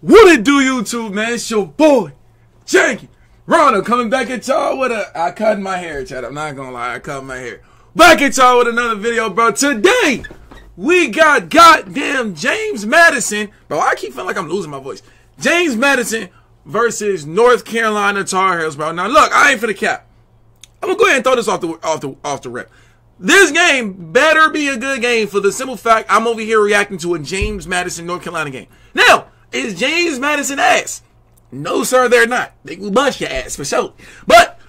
What it do, YouTube, man? It's your boy, Janky. Rondo coming back at y'all with a. I cut my hair, Chad. I'm not gonna lie, I cut my hair. Back at y'all with another video, bro. Today, we got goddamn James Madison. Bro, I keep feeling like I'm losing my voice. James Madison versus North Carolina Tar Heels, bro. Now, look, I ain't for the cap. I'm gonna go ahead and throw this off the off the off the rip. This game better be a good game for the simple fact I'm over here reacting to a James Madison North Carolina game. Now, is James Madison ass? No, sir, they're not. They will bust your ass for sure. But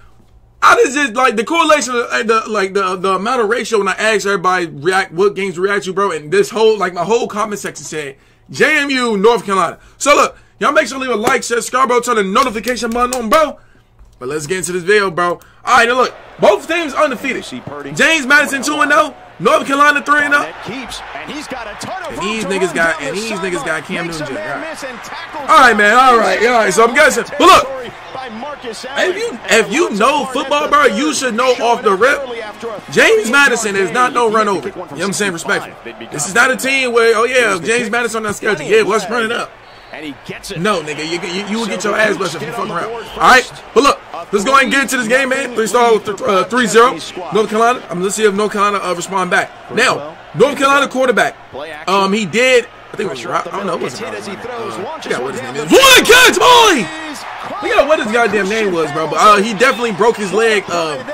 I just, just like the correlation, uh, the like the the amount of ratio when I asked everybody react what games react you, bro, and this whole like my whole comment section said JMU North Carolina. So look, y'all make sure to leave a like, share, subscribe, bro, turn the notification button on, bro. But let's get into this video, bro. All right, now look, both teams undefeated. James Madison 2 0, North Carolina 3 0. And he's got a turnover. And these niggas got and these niggas got Cam Newton. All right. all right, man. All right, all right. So I'm guessing. But look, if you if you know football, bro, you should know off the rip. James Madison is not no run over. You know what I'm saying? Respectfully. This is not a team where oh yeah, James Madison on that schedule. Yeah, let's run it up. And he gets it. No, nigga, you, you, you will get your ass busted if you fuck around. All right, but look, let's go ahead and get into this game, man. Three star, uh, three zero. North Carolina. I'm let's see if North Carolina uh, respond back. Now, North Carolina quarterback. Um, he did. I think it was Rob. I don't know. It wasn't Rob. Uh, forgot what his name is. One catch, boy. Forgot what his goddamn name was, bro. But uh, he definitely broke his leg. Uh,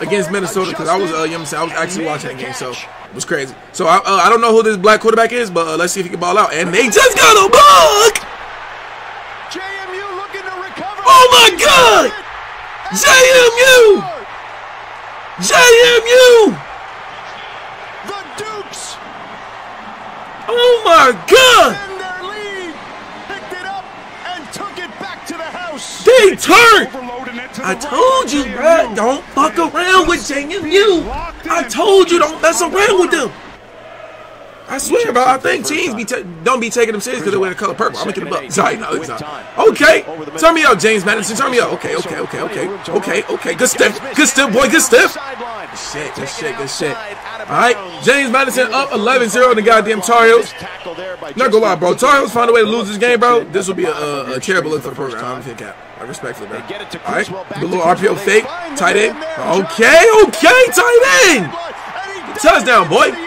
against Minnesota because I was, uh, you know what I'm saying, I was actually watching the game, so it was crazy. So I, uh, I don't know who this black quarterback is, but uh, let's see if he can ball out. And they just got a block. JMU looking to recover. Oh my God! JMU! JMU! The Dukes! Oh my God! They turned! I told you, bro, don't fuck around with JMU. I told you, don't mess around with them. I swear, bro. I think teams be don't be taking them serious because they wear the color purple. I'm making them up. Sorry, no, it's not. Okay, turn me up, James Madison. Turn me up. Okay, okay, okay, okay, okay, okay. Good step, good step, boy. Good step. Shit, good shit, good shit. All right, James Madison up 11-0 in the goddamn Tar Heels. Not gonna lie, bro. Tar Heels find a way to lose this game, bro. This will be a, a, a terrible look for the program. I'm gonna cap. I respectfully, bro. All right, the little RPO fake, tight end. Okay, okay, tight end. Touchdown, boy.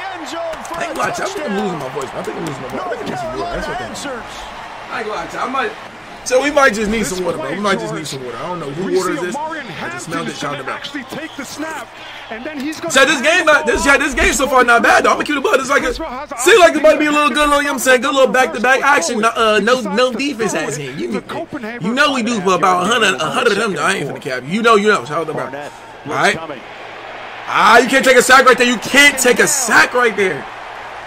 I ain't gonna lie, I think I'm losing my voice. I think I'm losing my voice. I think I need some water. That's what that is. I ain't gonna lie, I might. So we might just need some water, bro. We might just need some water. I don't know who water is this. I just smelled it, shouted about. Actually take the snap. And then he's gonna so this game, not this yeah, this game so far not bad though. I'm gonna keep the butt. It's like a, seems like it might be a little good, little, you know what I'm saying, good little back to back action. No, uh, no, no defense has here. You, you know we do for about a hundred, a hundred of them. Though. I ain't finna cap. You know, you know. Shout out to bro. All right. Ah, you can't take a sack right there. You can't take a sack right there.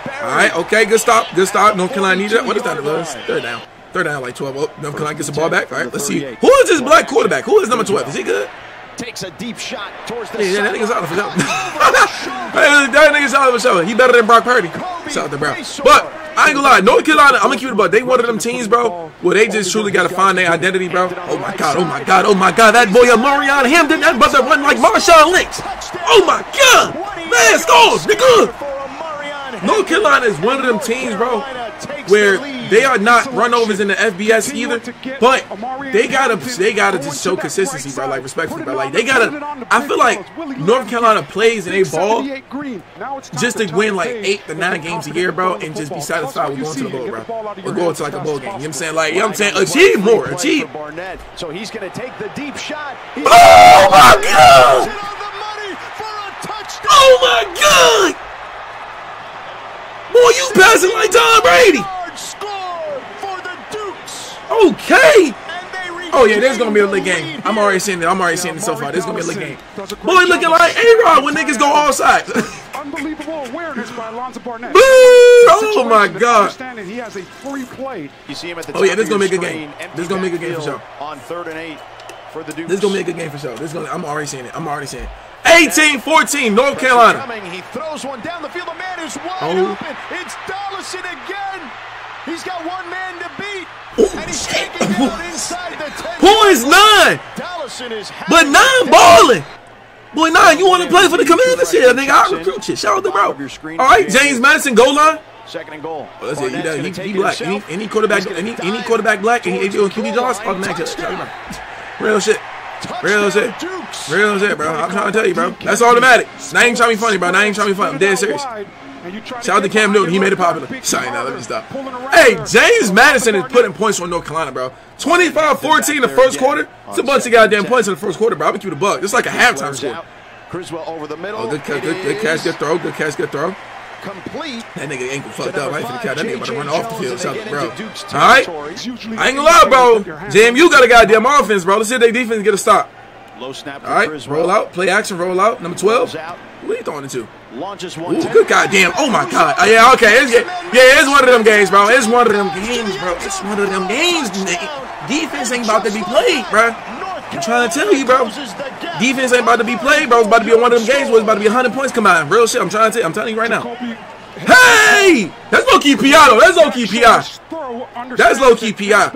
All right, okay, good stop, good stop. North Carolina needs it. What is that? Third down. Third down, like 12. Oh, North Carolina gets the ball back. All right, let's see. Who is this black quarterback? Who is number 12? Is he good? Takes a deep shot towards the yeah, that nigga's out of show. that nigga's out of a show. He better than Brock Purdy. Shout out to bro. But I ain't gonna lie, North Carolina, I'm gonna keep it about. They one of them teams, bro, where they just truly gotta find their identity, bro. Oh my god, oh my god, oh my god, that boy Marion Hampton, that brother run like Marshawn Lynch. Oh my god, man, scores, nigga. North Carolina is one of them teams, bro, where they are not runovers in the FBS either, but they gotta they gotta just show consistency, bro. Like respectfully, bro. Like they gotta. I feel like North Carolina plays and they ball just to win like eight to nine games a year, bro, and just be satisfied with going to the bowl, bro, or going to like a bowl game. You know what I'm saying? Like, you know what I'm saying? Achieve more, achieve. So he's gonna take the deep shot. Oh, oh my god! Oh my god! Boy, you passing like Tom Brady. Okay. Oh yeah, there's gonna be a lit game. I'm already seeing it. I'm already seeing it so far. There's gonna be a lit game. Boy, looking like A-Rod when niggas go all sides. Unbelievable awareness by Alonzo Barnett. Oh my God! He has a free play. You see him at the oh yeah, this is gonna make a game. This is gonna make a game for sure. On third and eight for the Dukes. This is gonna make a game for sure. This is gonna. I'm already seeing it. I'm already seeing it. 18-14, North Carolina. Coming, he throws one down the field. The man is wide oh. open. It's Dollison again. He's got one man to beat. Ooh, and he's taking out inside the 10. Who is nine? Dollison Is but nine balling. Boy, nine, you want to play for the Commanders here, nigga? I'll recruit you. Shout out to bro. All right, James Madison, goal line. Second and goal. Well, that's it. He, does, he, he black. Any, any quarterback, any, any quarterback black, and he doing QB draws, automatic. Real shit. Real shit. Real shit, bro. I'm trying to tell you, bro. That's automatic. Not even trying to be funny, bro. Not even trying to be funny. I'm dead serious. Shout out to Cam Newton. He made it popular. Sorry, now let me stop. Hey, James Madison is putting points on North Carolina, bro. 25-14 in the first quarter. It's a bunch of goddamn points in the first quarter, bro. I'm going to keep it a buck. It's like a halftime score. Criswell over the middle. Oh, good, good, good, good catch, good throw. Good catch, good throw. Complete. That nigga ankle fucked up. I ain't finna catch that nigga about to run off the field, something, bro. All right? I ain't gonna lie, bro. JMU got a goddamn offense, bro. Let's see if their defense get a stop. Low snap. All right, roll out, play action, roll out. Number 12. Who are you throwing it to? Launches one. Ooh, good goddamn. Oh my god. Oh, yeah, okay. It's, yeah, it's one of them games, bro. It's one of them games, bro. It's one of them games. Defense ain't about to be played, bro. I'm trying to tell you, bro. Defense ain't about to be played, bro. It's about to be one of them games where it's about to be 100 points come out. Real shit. I'm trying to tell you. I'm telling you right now. Hey! That's low key PI though. That's low key PI. That's low key PI.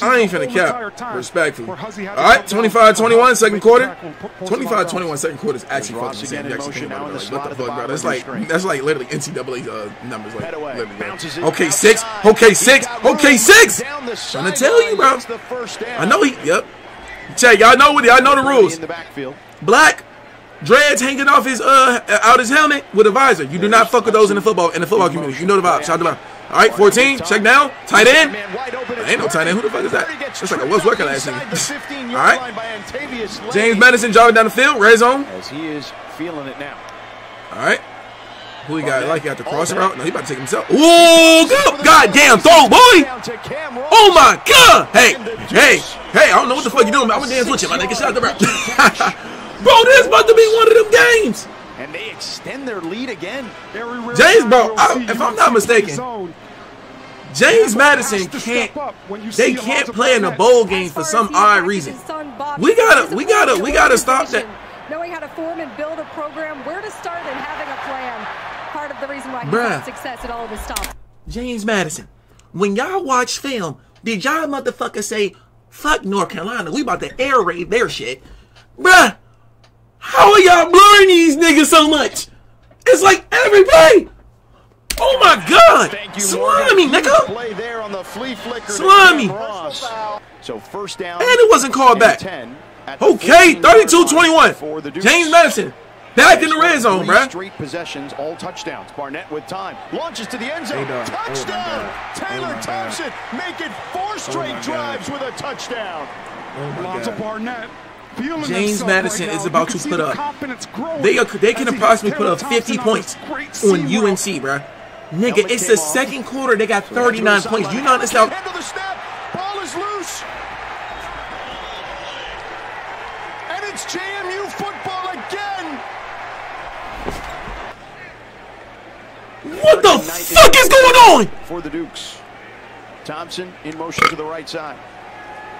I ain't finna cap. Respectfully. Alright, 25-21, second quarter. 25-21, second quarter is actually fucking Sam Jackson. Like, what the fuck, bro? That's like that's like literally NCAA uh, numbers. Like, literally, okay, six. Okay, six. Okay, six. I'm gonna tell you, bro. I know he. Yep. Check, y'all know what y'all know the rules. Black dreads hanging off his uh out his helmet with a visor. You do not fuck with those in the football in the football community. You know the vibe. Shout out All right, 14. Check down. Tight end. Ain't no tight end. Who the fuck is that? It's like a West Worker last nigga. All right. James Madison jogging down the field. Red zone. As he is feeling it now. All right. Who he got? Like he got the crossing route? No, he about to take himself. Ooh, go! Goddamn throw, boy! Oh my god! Hey, hey, hey! I don't know what the fuck you doing, man. I'm gonna dance with you, my nigga. Shout out the rap. bro, this about to be one of them games. And they extend their lead again. James, bro, I, if I'm not mistaken, James Madison can't. They can't play in a bowl game for some odd reason. We gotta, we gotta, we gotta stop that. Knowing how to form and build a program, where to start, and having a plan. Part of the reason why he's had success at all of his stuff. James Madison, when y'all watch film, did y'all motherfucker say, "Fuck North Carolina, we about to air raid their shit"? Bruh, how are y'all blurring these niggas so much? It's like every play. Oh my god! Thank you, Slimy, nigga! Play there on the flea flicker Slimy! So first down. And it wasn't called back. Okay, 32-21. James Madison. Back in the red zone, bruh. Straight possessions, all touchdowns. Barnett with time. Launches to the end zone. Oh touchdown! Oh Taylor oh Thompson making four oh, straight oh drives with a touchdown. Oh Lonzo Barnett James Madison right is about to put up. They are, they can approximately put up 50 points on UNC, bro. Nigga, it's the second quarter. They got 39 points. You know understand? Ball is loose. And it's JMU football again. What the fuck is going on? For the Dukes. Thompson in motion to the right side.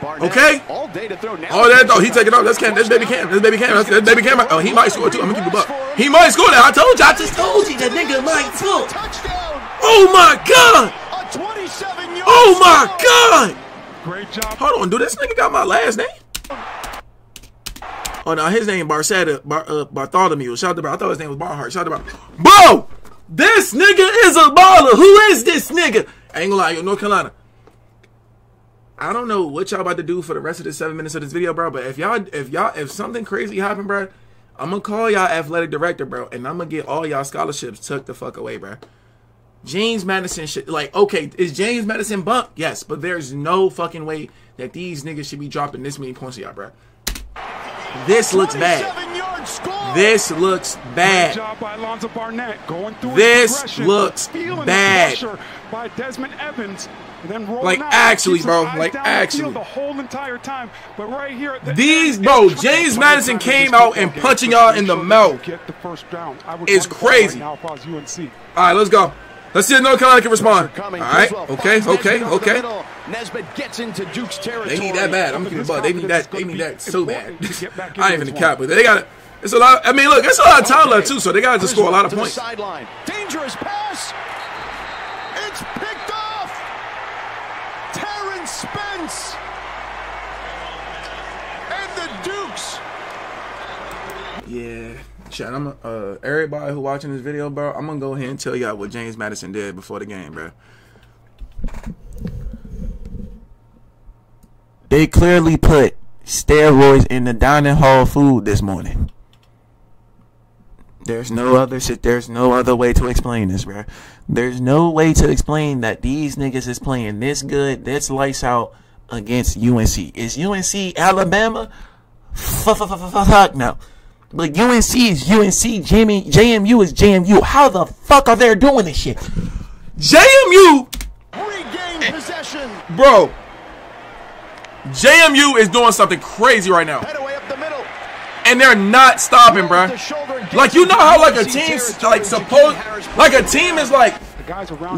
Okay. All day to throw now. Oh, that though he take it off. That's Cam. That's baby Cam. That's baby Cam. That's, that's baby Cam. Oh, he might score too. I'm gonna keep the buck. He might score that. I told you. I just told you that nigga might score. Oh my god. Oh my god. Great job. Hold on, dude. This nigga got my last name. Oh no, his name Barsetta Bar, uh, Bartholomew. Shout out to I thought his name was Barhart. Shout out to Bar. Bro, this nigga is a baller. Who is this nigga? I ain't gonna lie, yo, North Carolina. I don't know what y'all about to do for the rest of the seven minutes of this video, bro. But if y'all, if y'all, if something crazy happen, bro, I'm gonna call y'all athletic director, bro, and I'm gonna get all y'all scholarships took the fuck away, bro. James Madison should like okay, is James Madison bunk? Yes, but there's no fucking way that these niggas should be dropping this many points to y'all, bro. This looks bad. This looks bad. This looks bad. By Desmond Evans like actually, bro. Like actually. The whole entire time, but right here. The These, bro. James Madison came out and punching y'all in the mouth. Get the first down. Is crazy. All right, let's go. Let's see if North Carolina can respond. All right. Okay. Okay. Okay. Nesbit gets into Duke's territory. They need that bad. I'm gonna the They need that. They need that so bad. I ain't even the cap, but they got it. It's a lot. I mean, look, it's a lot of time left too, so they got to score a lot of points. Dangerous pass. It's picked off. Terrence Spence. And the Dukes Yeah. Chat, I'm uh everybody who watching this video, bro, I'm gonna go ahead and tell y'all what James Madison did before the game, bro. They clearly put steroids in the dining hall food this morning. There's no other shit. There's no other way to explain this, bro. There's no way to explain that these niggas is playing this good, this lights out against UNC. Is UNC Alabama? Fuck no. But UNC is UNC, Jimmy, JMU is JMU. How the fuck are they doing this shit? JMU regain possession. Bro. JMU is doing something crazy right now. And they're not stopping, bro. Like you know how like a team's like supposed like a team is like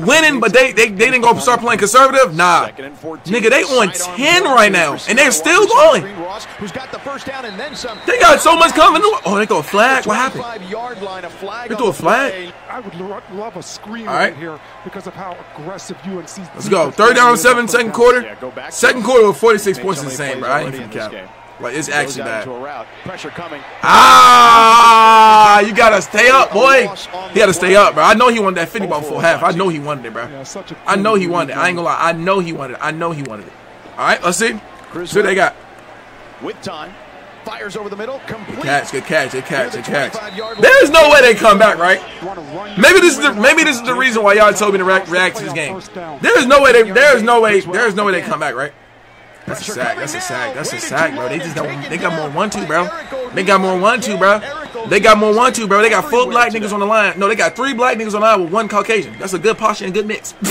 winning, but they, they, they didn't go start playing conservative? Nah. Nigga, they on 10 right now, and they're still going. They got so much coming. Oh, they go a flag? What happened? They threw a flag? I would love a screen right here because of how aggressive UNC Let's go. Third down, seven, second quarter. Second quarter with 46 points is insane, bro. I ain't even cap. Like it's actually bad. Pressure coming. Ah, you gotta stay up, boy. He gotta stay up, bro. I know he wanted that 50 ball full half. I know he wanted it, bro. I know he wanted it. I ain't gonna lie. I know he wanted it. I know he wanted it. All right, let's see. See what they got. With time. Fires over the middle. Complete. Good catch, good catch, good catch, good catch. There's no way they come back, right? Maybe this is the maybe this is the reason why y'all told me to react to this game. There is no way they there is no way there is no way they come back, right? That's a sack. That's a sack. That's a sack, bro. They just got they got more one two, bro. They got more one two, bro. They got more one two, bro. They got four black niggas on the line. No, they got three black niggas on the line with one Caucasian. That's a good posture and good mix.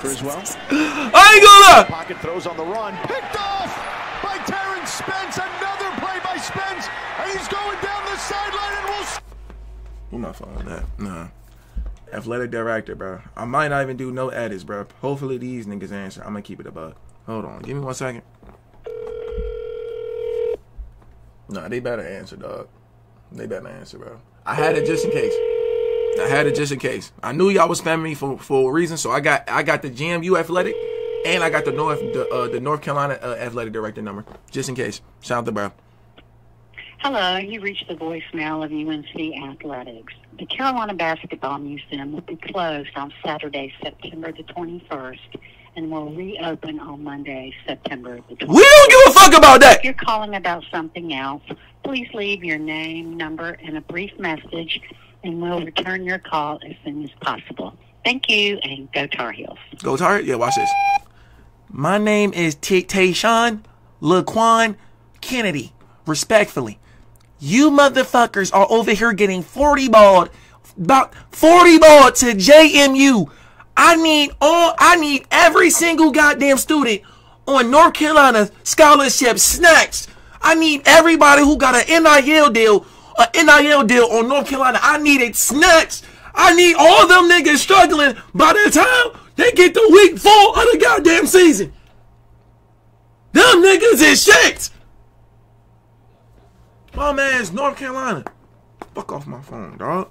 Criswell. I ain't gonna. Pocket throws on the run. Picked off by Terrence Spence. Another play by Spence, and he's going down the sideline and will. Who my phone that? Nah. Athletic director, bro. I might not even do no edits, bro. Hopefully these niggas answer. I'm gonna keep it a buck. Hold on. Give me one second. Nah, they better answer, dog. They better answer, bro. I had it just in case. I had it just in case. I knew y'all was spamming me for, for a reason, so I got I got the JMU athletic and I got the North the, uh, the North Carolina uh, athletic director number just in case. Shout out to bro. Hello, you reached the voicemail of UNC Athletics. The Carolina Basketball Museum will be closed on Saturday, September the 21st and will reopen on Monday, September the 20th. We don't give a fuck about that. If you're calling about something else, please leave your name, number, and a brief message, and we'll return your call as soon as possible. Thank you, and go Tar Heels. Go Tar? Yeah, watch this. My name is Tayshawn Laquan Kennedy. Respectfully, you motherfuckers are over here getting 40 balled, about 40 balled to JMU I need all, I need every single goddamn student on North Carolina scholarship snatched. I need everybody who got an NIL deal, an NIL deal on North Carolina. I need it snatched. I need all them niggas struggling by the time they get to week four of the goddamn season. Them niggas is shit. My man's North Carolina. Fuck off my phone, dog.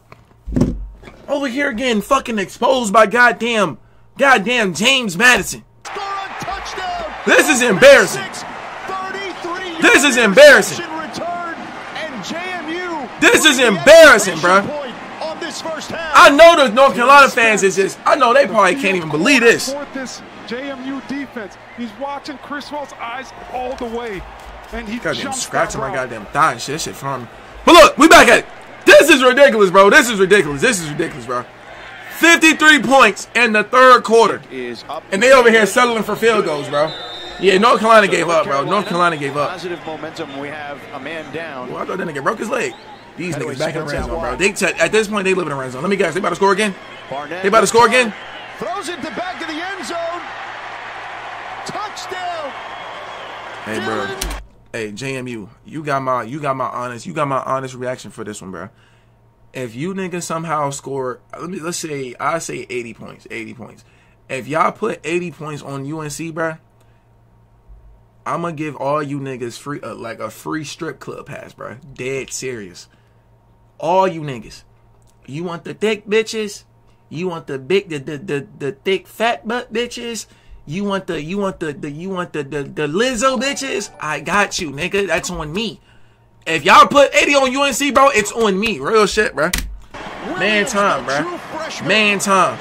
Over here getting fucking exposed by goddamn, goddamn James Madison. This is embarrassing. This is embarrassing. This is embarrassing, bro. I know the North Carolina fans is just, I know they probably can't even believe this. JMU defense. He's watching Chris Criswell's eyes all the way. And he goddamn scratching my goddamn thigh and shit. Shit from. But look, we back at it. This is ridiculous, bro. This is ridiculous. This is ridiculous, bro. 53 points in the third quarter. And they over here settling for field goals, bro. Yeah, North Carolina gave up, bro. North Carolina gave up. Positive momentum. We have a man down. Well, I thought that nigga broke his leg. These niggas back in the red zone, bro. They at this point they live in the red zone. Let me guess. They about to score again. They about to score again. Throws it to back of the end zone. Touchdown. Hey, bro. Hey, JMU, you got my you got my honest you got my honest reaction for this one, bro. If you niggas somehow score, let me let's say I say 80 points, 80 points. If y'all put 80 points on UNC, bro, I'm gonna give all you niggas free uh, like a free strip club pass, bro. Dead serious. All you niggas. You want the thick bitches? You want the big the the the, the thick fat butt bitches? You want the you want the, the you want the, the the Lizzo bitches? I got you, nigga. That's on me. If y'all put 80 on UNC, bro, it's on me. Real shit, bro. Man time, bro. Man time.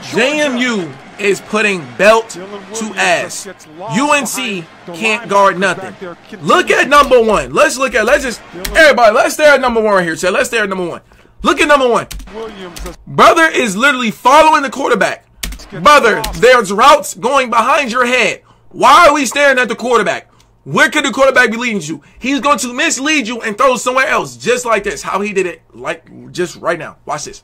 JMU is putting belt to ass. UNC can't guard nothing. Look at number one. Let's look at, let's just, everybody, let's stare at number one right here. So let's stare at number one. Look at number one. Brother is literally following the quarterback. Brother, there's routes going behind your head. Why are we staring at the quarterback? Where could the quarterback be leading you? He's going to mislead you and throw somewhere else, just like this. How he did it, like just right now. Watch this.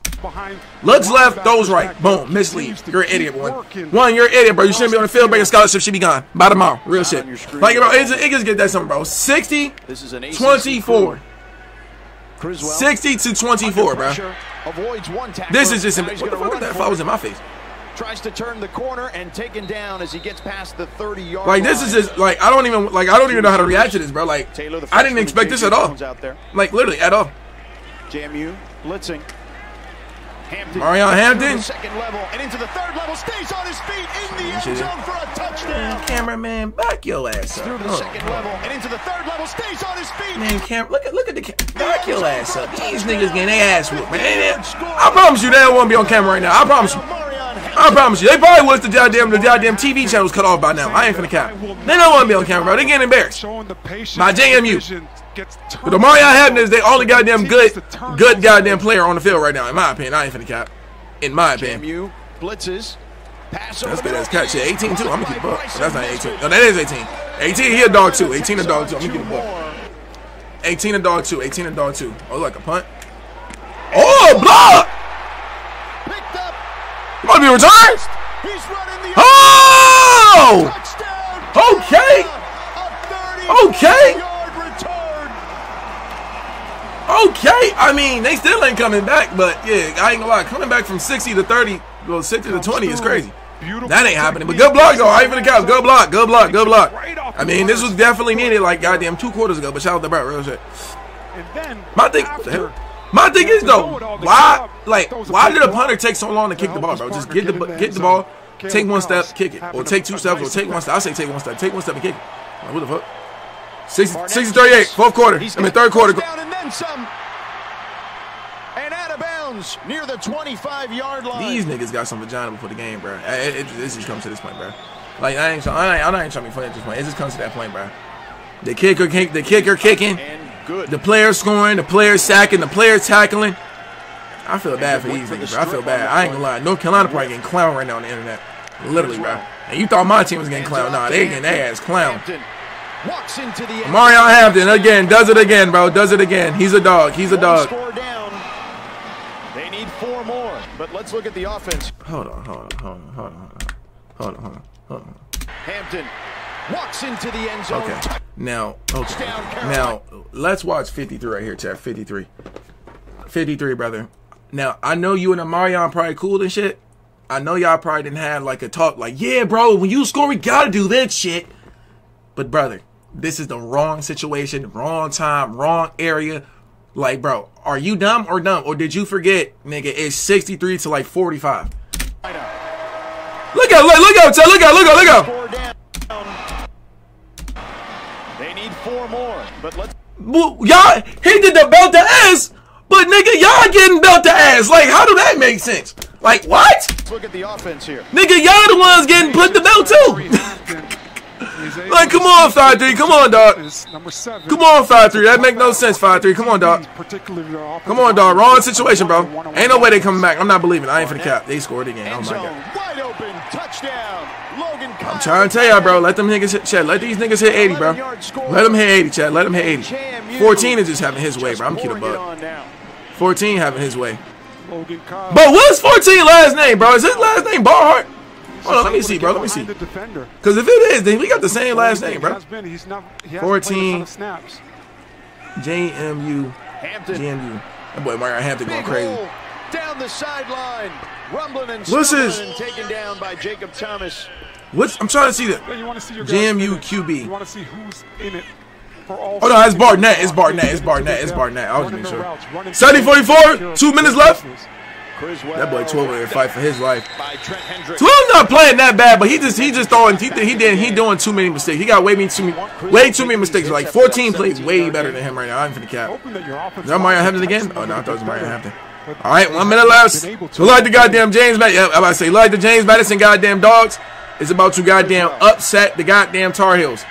Looks left, throws right. Boom, mislead. You're an idiot, one. One, you're an idiot, bro. You shouldn't be on the field. Breaking scholarship should be gone by tomorrow. Real shit. Like, bro, it, it just get that something, bro. 60, 24. 60 to 24, bro. This is just, what the fuck is that? If I was in my face. Tries to turn the corner and taken down as he gets past the 30 yard Like this is just like I don't even like I don't even know how to react to this, bro. Like Taylor, I didn't expect this at all. Out there. Like literally at all. JMU blitzing. Hampton. Marion Hampton. Second level and into the third level stays on his feet in the end zone for a touchdown. Cameraman, back your ass up. Through the oh. second level and into the third level stays on his feet. Man, cam, look at look at the back your ass up. These niggas getting their ass whooped, man. I promise you, they don't want to be on camera right now. I promise you. I promise you, they probably wish the goddamn the goddamn TV channel was cut off by now. I ain't finna cap. They don't want to be on camera, bro. They getting embarrassed. My JMU. But the Mario Hampton is the only goddamn good, good goddamn player on the field right now, in my opinion. I ain't finna cap. In my opinion. JMU blitzes. Pass that's good. That's catch. Yeah, 18 too. I'm gonna keep the ball. That's not 18. No, that is 18. 18. He a dog too. 18 a dog too. I'm gonna keep the ball. 18 a dog too. 18 a dog too. Oh, like a punt. Oh, block! Be returned. Oh! Okay. Okay. Okay. I mean, they still ain't coming back, but yeah, I ain't gonna lie. Coming back from 60 to 30, well, 60 to 20 is crazy. Beautiful That ain't happening. But good block, though. I ain't for the couch. Good block. Good block. Good block. I mean, this was definitely needed like goddamn two quarters ago, but shout out to Brett. Real shit. My thing. My thing is though, why like why did a punter take so long to kick the ball, bro? Just get the get the ball, take one step, kick it, or take two steps, or take one step. I say take one step, take one step and kick it. Like, what the fuck? 60, 60 38, fourth quarter. I mean third quarter. And then some. And out of bounds near the 25 yard line. These niggas got some vagina before the game, bro. It, it, it just comes to this point, bro. Like I ain't, I ain't, I ain't trying to be funny at this point. It just comes to that point, bro. The kicker, kick, the kicker kicking. Good. The player scoring, the player sacking, the player tackling. I feel bad for these niggas, bro. I feel bad. I ain't gonna lie. North Carolina probably getting clown right now on the internet. Literally, bro. And you thought my team was getting clown. Nah, they getting their ass clown. Mario Hampton again does it again, bro. Does it again. He's a dog. He's a dog. They need four more, but let's look at the offense. Hold on, hold on, hold on, hold on, hold on, hold on, hold on. Hampton walks into the end zone. Okay. Now, okay. Now, let's watch 53 right here, Chad. 53. 53, brother. Now, I know you and Amarion probably cool and shit. I know y'all probably didn't have like a talk like, yeah, bro, when you score, we gotta do that shit. But, brother, this is the wrong situation, wrong time, wrong area. Like, bro, are you dumb or dumb? Or did you forget, nigga, it's 63 to like 45? Look out, look, look out, look out, look out, look out. Four more, but let's. y'all, he did the belt to ass, but nigga, y'all getting belt to ass. Like, how do that make sense? Like, what? Let's look at the offense here. Nigga, y'all the ones getting put the belt too. like, come on, five three. Come on, dog. Come on, five three. That make no sense, five three. Come on, dog. Come on, dog. Wrong situation, bro. Ain't no way they coming back. I'm not believing. I ain't for the cap. They scored again. Oh my god. Wide open touchdown. Logan. I'm trying to tell y'all, bro. Let them niggas hit. Chad. Let these niggas hit 80, bro. Let them hit 80, Chad. Let them hit 80. 14 is just having his way, bro. I'm keeping buck. 14 having his way. But what's 14 last name, bro? Is his last name Barhart? Hold on, let me see, bro. Let me see. Because if it is, then we got the same last name, bro. 14 JMU JMU. That boy Mario Hampton going crazy. Down the sideline, rumbling and his? taken down by Jacob Thomas. What's I'm trying to see that. You want to see your JMU QB. You want to see who's in it. Oh no, it's Barnett. It's Barnett. It's Barnett. It's Barnett. I was making sure. 70 44. Two minutes left. That boy 12 in fight for his life. 12 not playing that bad, but he just he just throwing he, he did he doing too many mistakes. He got way too many way too many mistakes. Like 14 plays way better than him right now. I'm for the cap. Is that Mario Hampton again? Oh no, I thought it was Mario Hampton. All right, one minute left. So like the goddamn James, yeah, I'm about to say like the James Madison goddamn dogs is about to goddamn upset the goddamn Tar Heels.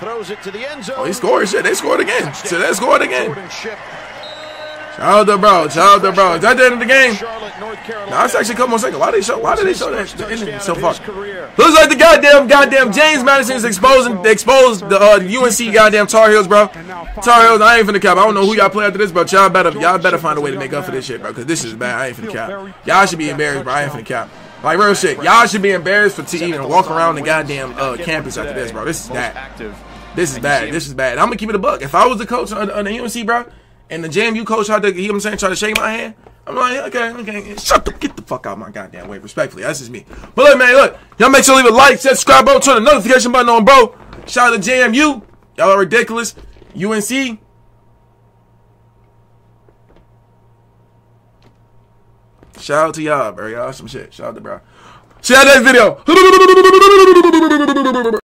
Throws it to the end zone. Oh, he scored shit. They scored again. So they scored again. Shout out to bro. Shout out to bro. Is that the end of the game? No, that's actually a couple more seconds. Why did they show? Why did they show that the ending so far? Looks like the goddamn goddamn James Madison is exposing exposed the uh, UNC goddamn Tar Heels, bro. Tar Heels. I ain't finna cap. I don't know who y'all play after this, but y'all better y'all better find a way to make up for this shit, bro. Because this is bad. I ain't finna cap. Y'all should be embarrassed, bro. I ain't finna cap. Like real shit. Y'all should be embarrassed for to even walk around the goddamn uh, campus after this, bro. This is bad. This is bad. This is bad. I'm gonna keep it a buck. If I was the coach on, on the UNC, bro, and the JMU coach tried to, you know what I'm saying, try to shake my hand, I'm like, okay, okay, shut the, get the fuck out my goddamn way, respectfully. That's just me. But look, man, look, y'all make sure to leave a like, subscribe button, turn the notification button on, bro. Shout out to JMU. Y'all are ridiculous. UNC. Shout out to y'all, bro. Y'all some shit. Shout out to bro. See you next video.